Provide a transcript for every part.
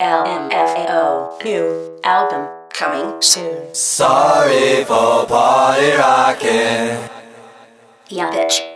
LMFAO. New album coming soon. Sorry for party rocking. Yeah, bitch.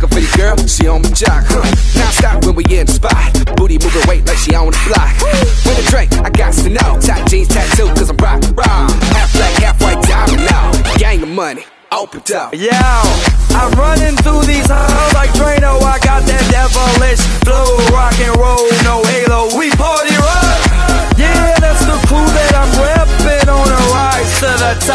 Looking for your girl, she on my jock. Huh. Now stop when we in the spot. Booty moving weight like she on the block. With a drink, I got to know. Tight jeans tattoo, cause I'm rock, raw. Half black, half white diamond now. Gang of money, Oprah dough. Yeah, I'm running through these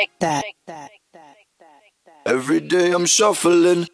Shake that. Every day I'm shuffling,